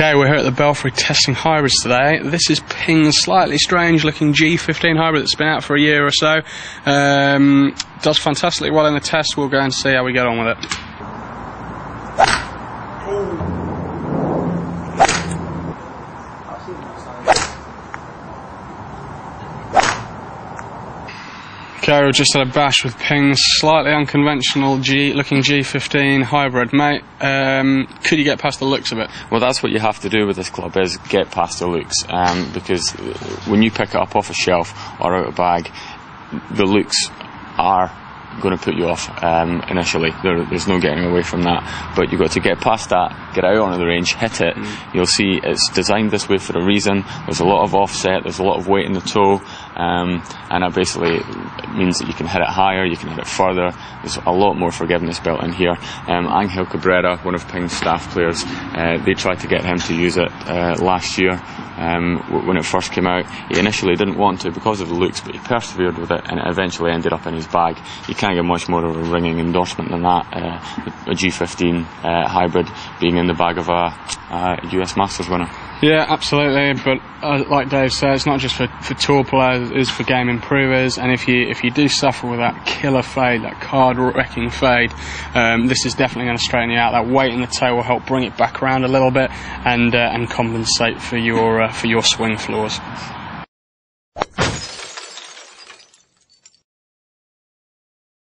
Okay, we're here at the Belfry testing hybrids today. This is Ping's slightly strange looking G15 hybrid that's been out for a year or so. Um, does fantastically well in the test. We'll go and see how we get on with it. We just had a bash with Ping's slightly unconventional G looking G15 hybrid, mate. Um, could you get past the looks of it? Well, that's what you have to do with this club is get past the looks, um, because when you pick it up off a shelf or out of a bag, the looks are going to put you off um, initially. There, there's no getting away from that. But you've got to get past that, get out onto the range, hit it. Mm. You'll see it's designed this way for a reason. There's a lot of offset, there's a lot of weight in the toe, um, and that basically means that you can hit it higher, you can hit it further. There's a lot more forgiveness built in here. Um, Angel Cabrera, one of Ping's staff players, uh, they tried to get him to use it uh, last year um, when it first came out. He initially didn't want to because of the looks, but he persevered with it and it eventually ended up in his bag. You can't get much more of a ringing endorsement than that. Uh, a G15 uh, hybrid being in the bag of a, a US Masters winner. Yeah, absolutely. But uh, like Dave said, it's not just for, for tour players; it's for game improvers. And if you if you do suffer with that killer fade, that card wrecking fade, um, this is definitely going to straighten you out. That weight in the toe will help bring it back around a little bit and uh, and compensate for your uh, for your swing flaws.